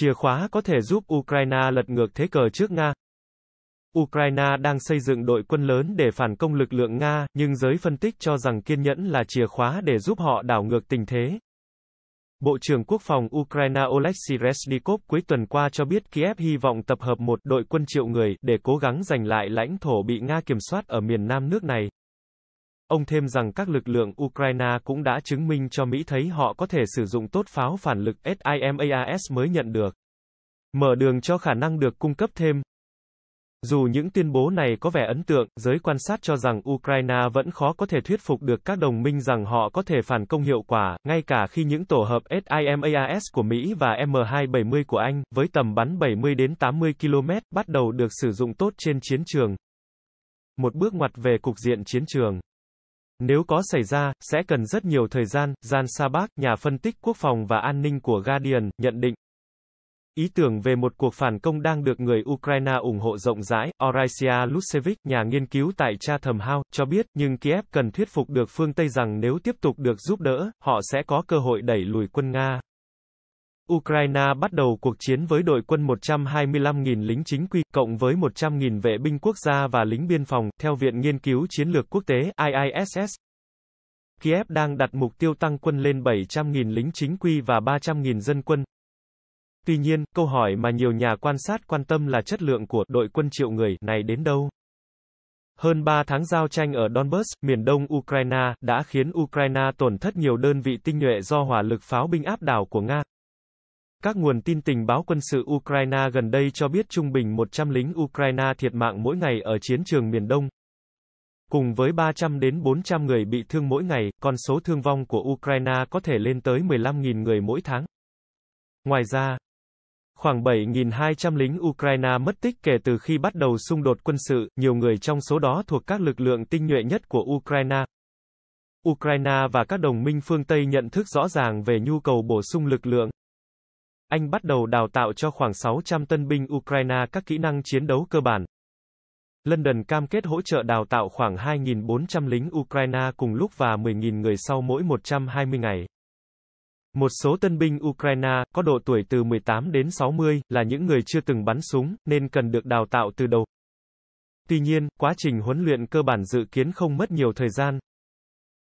Chìa khóa có thể giúp Ukraine lật ngược thế cờ trước Nga. Ukraine đang xây dựng đội quân lớn để phản công lực lượng Nga, nhưng giới phân tích cho rằng kiên nhẫn là chìa khóa để giúp họ đảo ngược tình thế. Bộ trưởng Quốc phòng Ukraine Oleksiy Reznikov cuối tuần qua cho biết Kiev hy vọng tập hợp một đội quân triệu người để cố gắng giành lại lãnh thổ bị Nga kiểm soát ở miền nam nước này. Ông thêm rằng các lực lượng Ukraine cũng đã chứng minh cho Mỹ thấy họ có thể sử dụng tốt pháo phản lực SIMARS mới nhận được. Mở đường cho khả năng được cung cấp thêm. Dù những tuyên bố này có vẻ ấn tượng, giới quan sát cho rằng Ukraine vẫn khó có thể thuyết phục được các đồng minh rằng họ có thể phản công hiệu quả, ngay cả khi những tổ hợp SIMARS của Mỹ và M270 của Anh, với tầm bắn 70 đến 80 km, bắt đầu được sử dụng tốt trên chiến trường. Một bước ngoặt về cục diện chiến trường. Nếu có xảy ra, sẽ cần rất nhiều thời gian, Jan Sabak, nhà phân tích quốc phòng và an ninh của Guardian, nhận định. Ý tưởng về một cuộc phản công đang được người Ukraine ủng hộ rộng rãi, Oraisia Lusevich, nhà nghiên cứu tại Chatham House, cho biết, nhưng Kiev cần thuyết phục được phương Tây rằng nếu tiếp tục được giúp đỡ, họ sẽ có cơ hội đẩy lùi quân Nga. Ukraine bắt đầu cuộc chiến với đội quân 125.000 lính chính quy, cộng với 100.000 vệ binh quốc gia và lính biên phòng, theo Viện Nghiên cứu Chiến lược Quốc tế, IISS. Kiev đang đặt mục tiêu tăng quân lên 700.000 lính chính quy và 300.000 dân quân. Tuy nhiên, câu hỏi mà nhiều nhà quan sát quan tâm là chất lượng của đội quân triệu người này đến đâu? Hơn 3 tháng giao tranh ở Donbass, miền đông Ukraine, đã khiến Ukraine tổn thất nhiều đơn vị tinh nhuệ do hỏa lực pháo binh áp đảo của Nga. Các nguồn tin tình báo quân sự Ukraine gần đây cho biết trung bình 100 lính Ukraine thiệt mạng mỗi ngày ở chiến trường miền Đông. Cùng với 300 đến 400 người bị thương mỗi ngày, con số thương vong của Ukraine có thể lên tới 15.000 người mỗi tháng. Ngoài ra, khoảng 7.200 lính Ukraine mất tích kể từ khi bắt đầu xung đột quân sự, nhiều người trong số đó thuộc các lực lượng tinh nhuệ nhất của Ukraine. Ukraine và các đồng minh phương Tây nhận thức rõ ràng về nhu cầu bổ sung lực lượng. Anh bắt đầu đào tạo cho khoảng 600 tân binh Ukraine các kỹ năng chiến đấu cơ bản. London cam kết hỗ trợ đào tạo khoảng 2.400 lính Ukraine cùng lúc và 10.000 người sau mỗi 120 ngày. Một số tân binh Ukraine, có độ tuổi từ 18 đến 60, là những người chưa từng bắn súng, nên cần được đào tạo từ đầu. Tuy nhiên, quá trình huấn luyện cơ bản dự kiến không mất nhiều thời gian,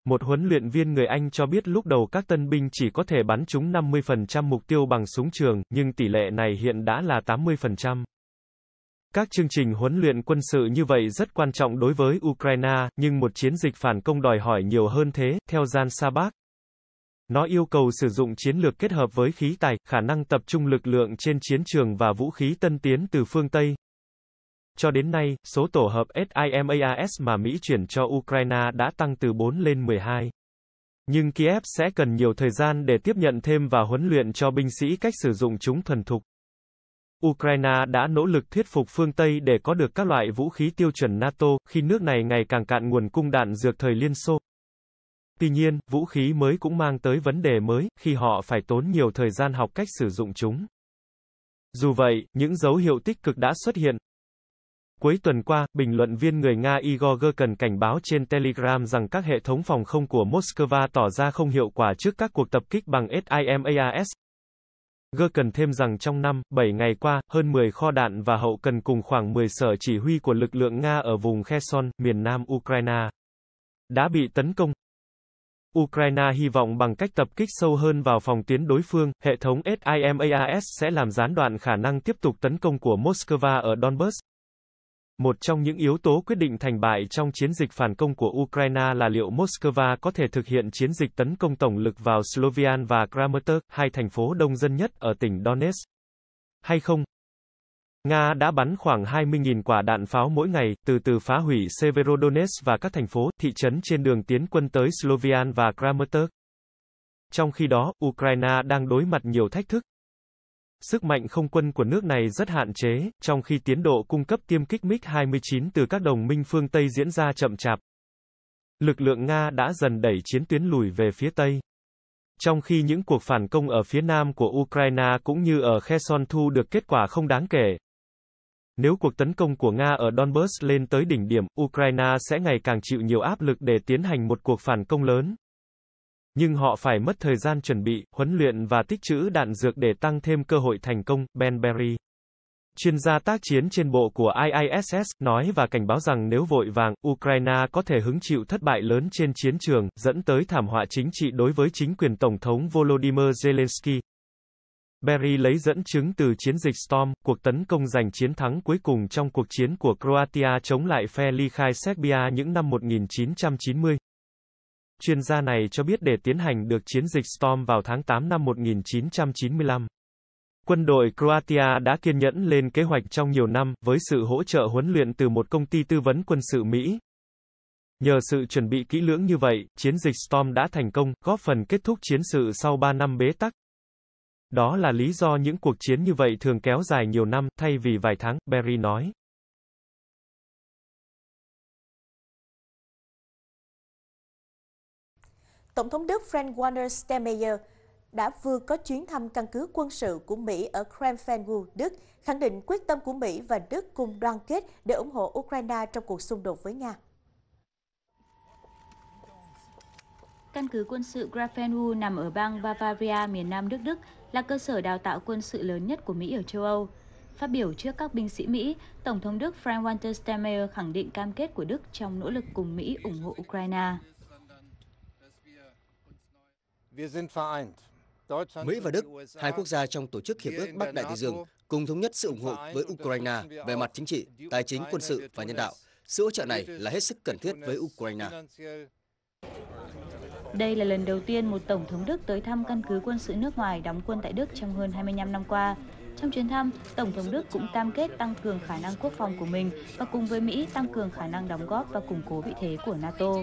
một huấn luyện viên người Anh cho biết lúc đầu các tân binh chỉ có thể bắn trúng 50% mục tiêu bằng súng trường, nhưng tỷ lệ này hiện đã là 80%. Các chương trình huấn luyện quân sự như vậy rất quan trọng đối với Ukraine, nhưng một chiến dịch phản công đòi hỏi nhiều hơn thế, theo Jan Sabak. Nó yêu cầu sử dụng chiến lược kết hợp với khí tài, khả năng tập trung lực lượng trên chiến trường và vũ khí tân tiến từ phương Tây. Cho đến nay, số tổ hợp SIMAS mà Mỹ chuyển cho Ukraine đã tăng từ 4 lên 12. Nhưng Kiev sẽ cần nhiều thời gian để tiếp nhận thêm và huấn luyện cho binh sĩ cách sử dụng chúng thuần thục. Ukraine đã nỗ lực thuyết phục phương Tây để có được các loại vũ khí tiêu chuẩn NATO, khi nước này ngày càng cạn nguồn cung đạn dược thời Liên Xô. Tuy nhiên, vũ khí mới cũng mang tới vấn đề mới, khi họ phải tốn nhiều thời gian học cách sử dụng chúng. Dù vậy, những dấu hiệu tích cực đã xuất hiện. Cuối tuần qua, bình luận viên người Nga Igor Gerken cảnh báo trên Telegram rằng các hệ thống phòng không của Moscow tỏ ra không hiệu quả trước các cuộc tập kích bằng SIMARS. Gerken thêm rằng trong năm, 7 ngày qua, hơn 10 kho đạn và hậu cần cùng khoảng 10 sở chỉ huy của lực lượng Nga ở vùng Kherson, miền nam Ukraine, đã bị tấn công. Ukraine hy vọng bằng cách tập kích sâu hơn vào phòng tuyến đối phương, hệ thống SIMARS sẽ làm gián đoạn khả năng tiếp tục tấn công của Moscow ở Donbass. Một trong những yếu tố quyết định thành bại trong chiến dịch phản công của Ukraine là liệu Moscow có thể thực hiện chiến dịch tấn công tổng lực vào Slovian và Kramatorsk, hai thành phố đông dân nhất ở tỉnh Donetsk. Hay không? Nga đã bắn khoảng 20.000 quả đạn pháo mỗi ngày, từ từ phá hủy Severodonetsk và các thành phố, thị trấn trên đường tiến quân tới Slovian và Kramatorsk. Trong khi đó, Ukraine đang đối mặt nhiều thách thức. Sức mạnh không quân của nước này rất hạn chế, trong khi tiến độ cung cấp tiêm kích MiG-29 từ các đồng minh phương Tây diễn ra chậm chạp. Lực lượng Nga đã dần đẩy chiến tuyến lùi về phía Tây. Trong khi những cuộc phản công ở phía nam của Ukraine cũng như ở Kherson thu được kết quả không đáng kể. Nếu cuộc tấn công của Nga ở Donbass lên tới đỉnh điểm, Ukraine sẽ ngày càng chịu nhiều áp lực để tiến hành một cuộc phản công lớn. Nhưng họ phải mất thời gian chuẩn bị, huấn luyện và tích trữ đạn dược để tăng thêm cơ hội thành công, Ben Berry. Chuyên gia tác chiến trên bộ của IISS nói và cảnh báo rằng nếu vội vàng, Ukraine có thể hứng chịu thất bại lớn trên chiến trường, dẫn tới thảm họa chính trị đối với chính quyền Tổng thống Volodymyr Zelensky. Berry lấy dẫn chứng từ chiến dịch Storm, cuộc tấn công giành chiến thắng cuối cùng trong cuộc chiến của Croatia chống lại phe ly khai Serbia những năm 1990. Chuyên gia này cho biết để tiến hành được chiến dịch Storm vào tháng 8 năm 1995. Quân đội Croatia đã kiên nhẫn lên kế hoạch trong nhiều năm, với sự hỗ trợ huấn luyện từ một công ty tư vấn quân sự Mỹ. Nhờ sự chuẩn bị kỹ lưỡng như vậy, chiến dịch Storm đã thành công, góp phần kết thúc chiến sự sau 3 năm bế tắc. Đó là lý do những cuộc chiến như vậy thường kéo dài nhiều năm, thay vì vài tháng, Berry nói. Tổng thống Đức Frank-Walter Steinmeier đã vừa có chuyến thăm căn cứ quân sự của Mỹ ở Kremlin, Đức, khẳng định quyết tâm của Mỹ và Đức cùng đoàn kết để ủng hộ Ukraine trong cuộc xung đột với Nga. Căn cứ quân sự Grafenwu nằm ở bang Bavaria, miền Nam nước Đức, là cơ sở đào tạo quân sự lớn nhất của Mỹ ở châu Âu. Phát biểu trước các binh sĩ Mỹ, Tổng thống Đức Frank-Walter Steinmeier khẳng định cam kết của Đức trong nỗ lực cùng Mỹ ủng hộ Ukraine. Mỹ và Đức, hai quốc gia trong tổ chức Hiệp ước Bắc Đại Tây Dương, cùng thống nhất sự ủng hộ với Ukraine về mặt chính trị, tài chính, quân sự và nhân đạo. Sự hỗ trợ này là hết sức cần thiết với Ukraine. Đây là lần đầu tiên một Tổng thống Đức tới thăm căn cứ quân sự nước ngoài đóng quân tại Đức trong hơn 25 năm qua. Trong chuyến thăm, Tổng thống Đức cũng cam kết tăng cường khả năng quốc phòng của mình và cùng với Mỹ tăng cường khả năng đóng góp và củng cố vị thế của NATO.